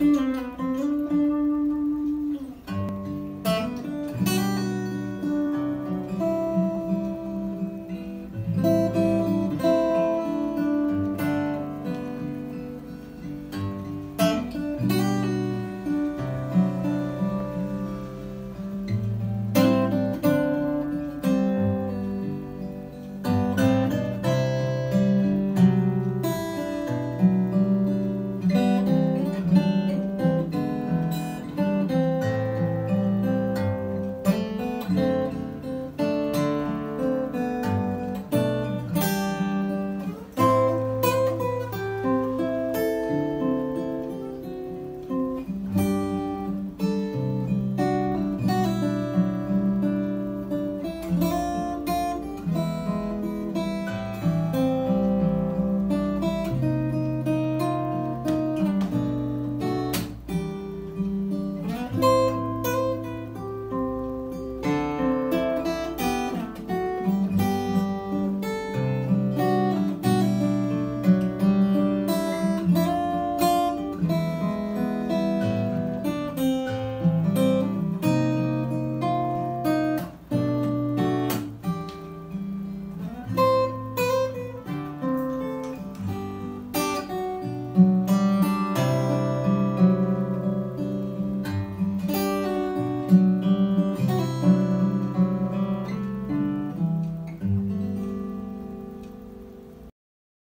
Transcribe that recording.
Mm-hmm.